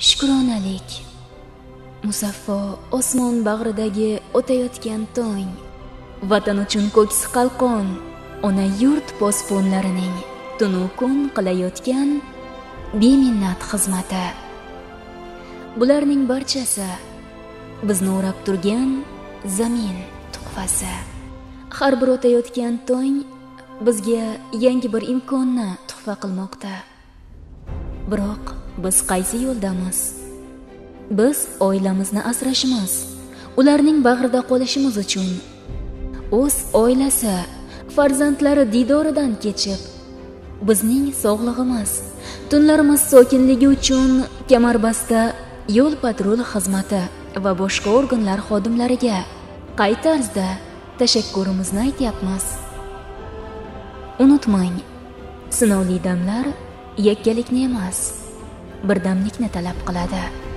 shukronalik. Musaffo osmon bag'ridagi o'tayotgan tong. Vatan uchun ko'ksi qalqon. Ona yurt posbonlarining tunu kun qilayotgan beminnat xizmati. Bularning barchasi bizni o'rab turgan zamin tuhfasi har bir o'tayotgan tong bizga yangi bir imkonni tuhfa qilmoqda. Biroq biz qaysi yo'ldamiz? Biz oilamizni asrashimiz ularning bag'rida qolishimiz uchun. O'z oilasi farzandlari didoridan kechib bizning sog'lig'imiz tunlarimiz sokinligi uchun kamarbasta yo'l patrul xizmati va boshqa organlar xodimlariga qay tarzda tashakkurimizni aytyapmiz? Unutmang sinovli damlar yakkalikni emas. Birdamlikni talab qiladi.